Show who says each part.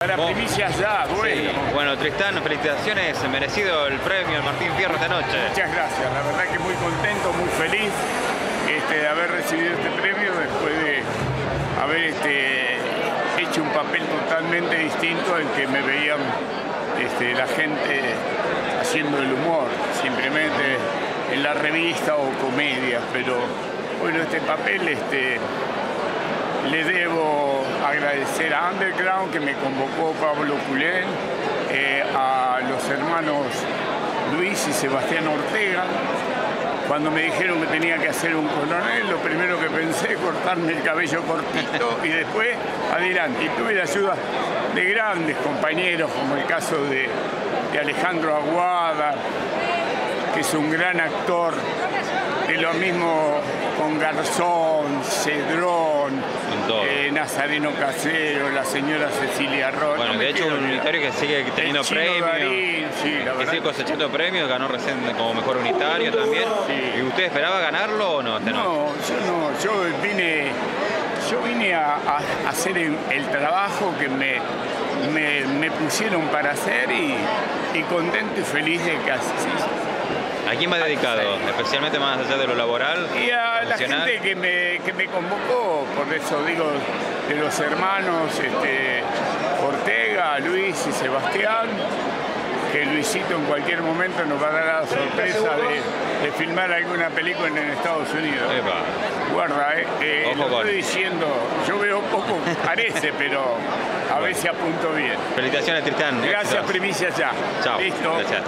Speaker 1: Para primicias ya, bueno.
Speaker 2: Sí. Bueno, Tristán, felicitaciones, merecido el premio Martín Fierro esta noche.
Speaker 1: Muchas gracias, la verdad que muy contento, muy feliz este, de haber recibido este premio después de haber este, hecho un papel totalmente distinto al que me veían este, la gente haciendo el humor, simplemente en la revista o comedias, pero bueno, este papel este, le debo agradecer a Underground que me convocó Pablo Culén, eh, a los hermanos Luis y Sebastián Ortega. Cuando me dijeron que tenía que hacer un coronel, lo primero que pensé cortarme el cabello cortito y después adelante. Y tuve la ayuda de grandes compañeros, como el caso de, de Alejandro Aguada, que es un gran actor, de lo mismo con Garzón, Cedrón, eh, Nazareno Casero, la señora Cecilia Roth.
Speaker 2: Bueno,
Speaker 1: No
Speaker 2: de hecho un unitario que sigue teniendo premios.
Speaker 1: Sí,
Speaker 2: que sigue cosechando premios, ganó recién como mejor unitario también.
Speaker 1: Sí.
Speaker 2: ¿Y usted esperaba ganarlo o no? esta noche?
Speaker 1: No, yo no, yo vine, yo vine a, a hacer el, el trabajo que me, me, me pusieron para hacer y, y contento y feliz de que así
Speaker 2: ¿A quién va dedicado? Especialmente más allá de lo laboral.
Speaker 1: Y a la gente que me, que me convocó, por eso digo, de los hermanos este, Ortega, Luis y Sebastián, que Luisito en cualquier momento nos va a dar la sorpresa de, de filmar alguna película en Estados Unidos.
Speaker 2: Epa.
Speaker 1: Guarda, eh, eh, lo estoy diciendo, yo veo poco, parece, pero a ver si apunto bien.
Speaker 2: Felicitaciones, Tristán.
Speaker 1: Gracias,
Speaker 2: Éxitos.
Speaker 1: primicias ya.
Speaker 2: Chao.
Speaker 1: Listo.
Speaker 2: Gracias.